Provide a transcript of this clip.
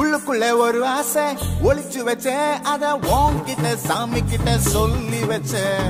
உள்ளுக்குள்ளே ஒரு ஆசை. ஒளிச்சு வச்சேன் அத உன்கிட்ட சாமி கிட்ட சொல்லி வச்சேன்